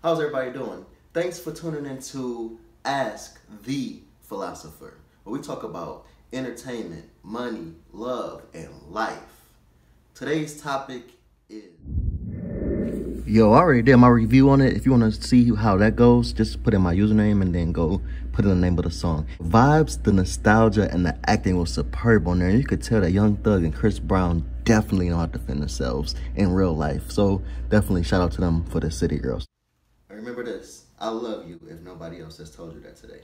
How's everybody doing? Thanks for tuning into Ask the Philosopher, where we talk about entertainment, money, love, and life. Today's topic is. Yo, I already did my review on it. If you want to see how that goes, just put in my username and then go put in the name of the song. Vibes, the nostalgia, and the acting was superb on there. You could tell that Young Thug and Chris Brown definitely know how to defend themselves in real life. So definitely shout out to them for the City Girls. Remember this, I love you if nobody else has told you that today.